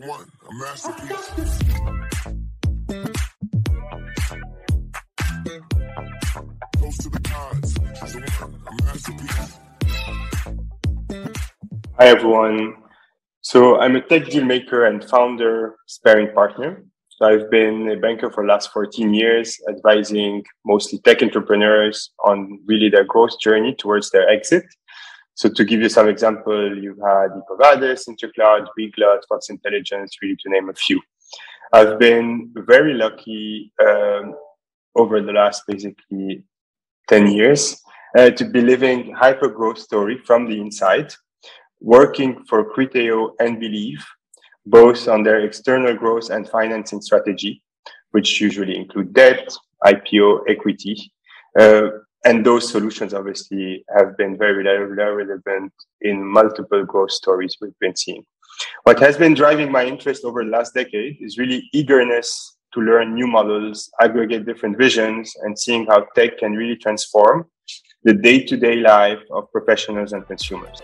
the one, a masterpiece. Hi, everyone. So I'm a tech deal maker and founder sparring partner. So I've been a banker for the last 14 years, advising mostly tech entrepreneurs on really their growth journey towards their exit. So to give you some example, you've had EcoVadis, Intercloud, Weglot, Fox Intelligence, really to name a few. I've been very lucky um, over the last basically 10 years uh, to be living hyper growth story from the inside, working for Criteo and Believe, both on their external growth and financing strategy, which usually include debt, IPO, equity. Uh, and those solutions obviously have been very relevant in multiple growth stories we've been seeing. What has been driving my interest over the last decade is really eagerness to learn new models, aggregate different visions, and seeing how tech can really transform the day to day life of professionals and consumers.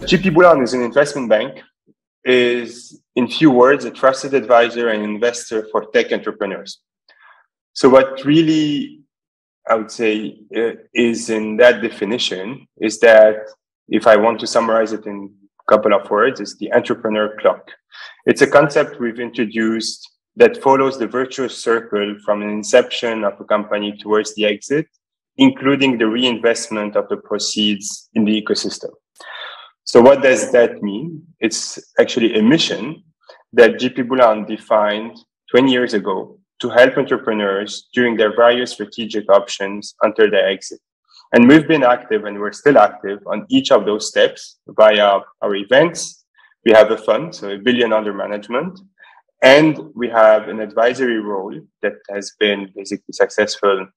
GP Bullhound is an investment bank, is in few words a trusted advisor and investor for tech entrepreneurs. So what really I would say uh, is in that definition is that if I want to summarize it in a couple of words, is the entrepreneur clock. It's a concept we've introduced that follows the virtuous circle from an inception of a company towards the exit, including the reinvestment of the proceeds in the ecosystem. So what does that mean? It's actually a mission that GP Bullhound defined 20 years ago to help entrepreneurs during their various strategic options until their exit. And we've been active and we're still active on each of those steps via our events. We have a fund, so a billion under management. And we have an advisory role that has been basically successful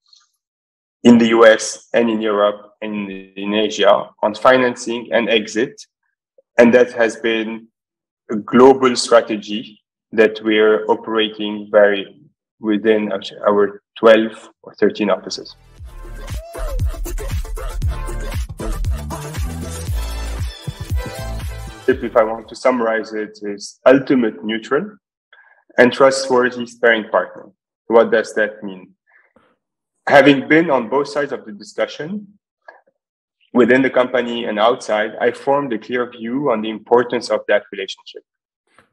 in the US and in Europe and in Asia on financing and exit. And that has been a global strategy that we're operating very within our 12 or 13 offices. If I want to summarize it, is ultimate neutral and trustworthy sparring partner. What does that mean? Having been on both sides of the discussion, within the company and outside, I formed a clear view on the importance of that relationship.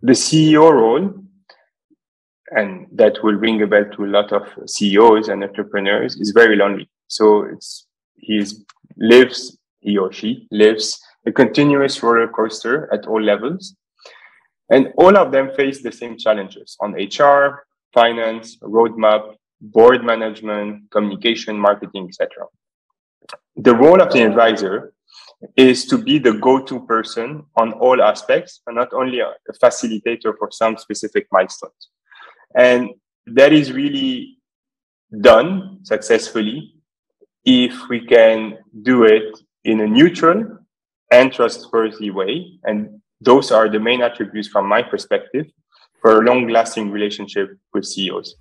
The CEO role and that will ring a bell to a lot of CEOs and entrepreneurs, is very lonely. So it's he lives he or she lives a continuous roller coaster at all levels, and all of them face the same challenges on HR, finance, roadmap, board management, communication, marketing, etc. The role of the advisor is to be the go-to person on all aspects and not only a facilitator for some specific milestones. And that is really done successfully if we can do it in a neutral and trustworthy way. And those are the main attributes from my perspective for a long lasting relationship with CEOs.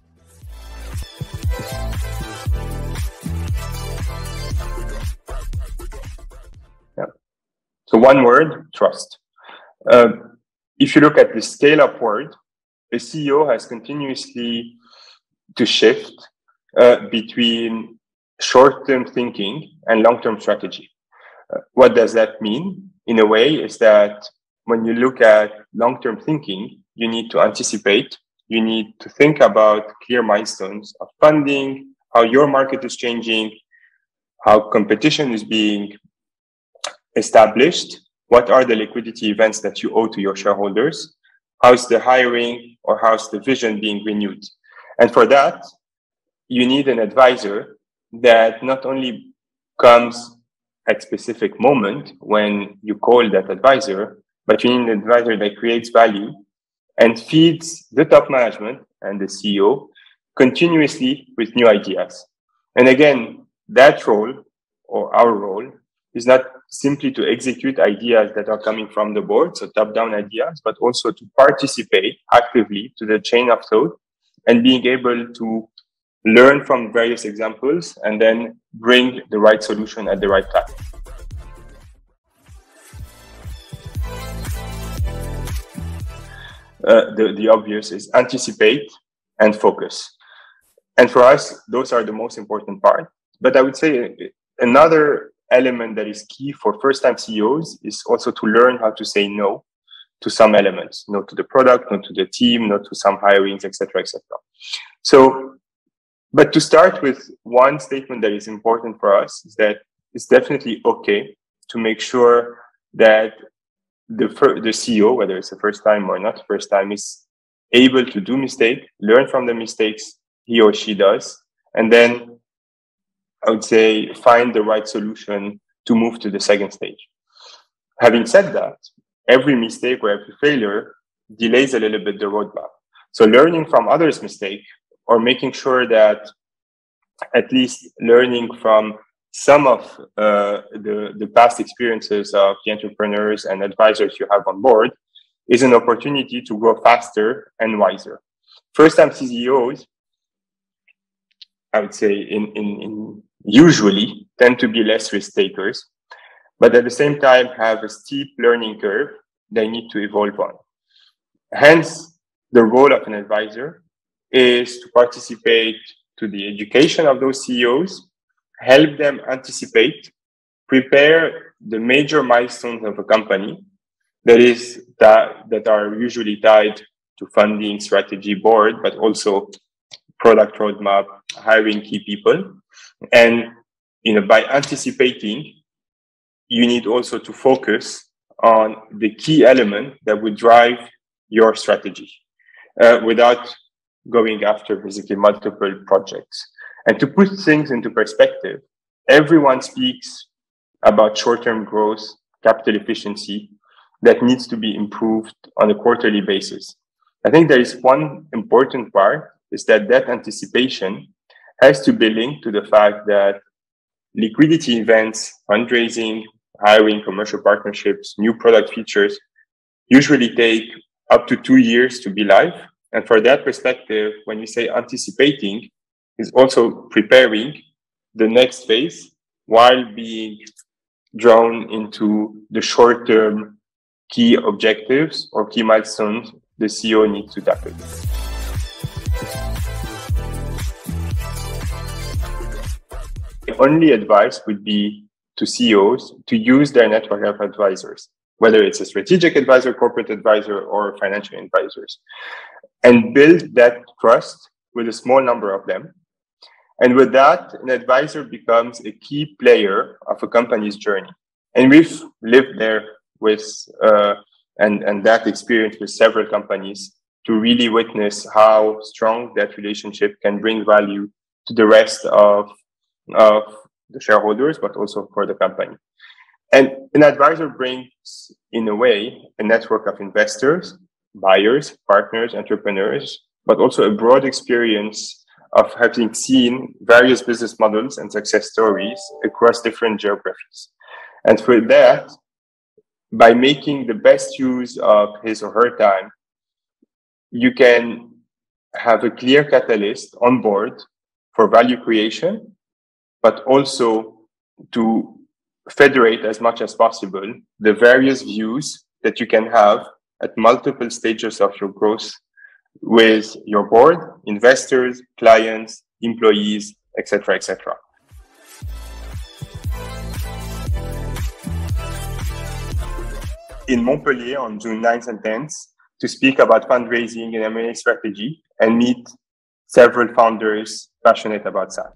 So one word, trust. Uh, if you look at the scale upward, a CEO has continuously to shift uh, between short-term thinking and long-term strategy. Uh, what does that mean? In a way, is that when you look at long-term thinking, you need to anticipate. You need to think about clear milestones of funding, how your market is changing, how competition is being established, what are the liquidity events that you owe to your shareholders, how's the hiring or how's the vision being renewed? And for that you need an advisor that not only comes at specific moment when you call that advisor but you need an advisor that creates value and feeds the top management and the ceo continuously with new ideas. And again that role or our role is not simply to execute ideas that are coming from the board, so top-down ideas, but also to participate actively to the chain of thought and being able to learn from various examples and then bring the right solution at the right time. Uh, the, the obvious is anticipate and focus. And for us, those are the most important part. But I would say another element that is key for first time CEOs is also to learn how to say no to some elements, no to the product, no to the team, no to some hirings, etc., etc. So, but to start with one statement that is important for us is that it's definitely okay to make sure that the the CEO, whether it's the first time or not first time, is able to do mistake, learn from the mistakes he or she does, and then I would say find the right solution to move to the second stage. Having said that, every mistake or every failure delays a little bit the roadmap. So learning from others' mistake or making sure that at least learning from some of uh, the, the past experiences of the entrepreneurs and advisors you have on board is an opportunity to grow faster and wiser. First time CEOs, I would say in, in, in usually tend to be less risk takers, but at the same time have a steep learning curve they need to evolve on. Hence, the role of an advisor is to participate to the education of those CEOs, help them anticipate, prepare the major milestones of a company that is that, that are usually tied to funding strategy board, but also product roadmap, hiring key people. And you know, by anticipating, you need also to focus on the key element that would drive your strategy uh, without going after basically multiple projects. And to put things into perspective, everyone speaks about short-term growth, capital efficiency that needs to be improved on a quarterly basis. I think there is one important part is that that anticipation has to be linked to the fact that liquidity events, fundraising, hiring, commercial partnerships, new product features usually take up to two years to be live. And for that perspective, when you say anticipating, is also preparing the next phase while being drawn into the short term key objectives or key milestones the CEO needs to tackle. The only advice would be to CEOs to use their network of advisors, whether it's a strategic advisor, corporate advisor, or financial advisors, and build that trust with a small number of them. And with that, an advisor becomes a key player of a company's journey. And we've lived there with uh, and and that experience with several companies to really witness how strong that relationship can bring value to the rest of of the shareholders, but also for the company. And an advisor brings, in a way, a network of investors, buyers, partners, entrepreneurs, but also a broad experience of having seen various business models and success stories across different geographies. And for that, by making the best use of his or her time, you can have a clear catalyst on board for value creation but also to federate as much as possible the various views that you can have at multiple stages of your growth with your board, investors, clients, employees, etc., etc. In Montpellier on June 9th and 10th to speak about fundraising and M&A strategy and meet several founders passionate about that.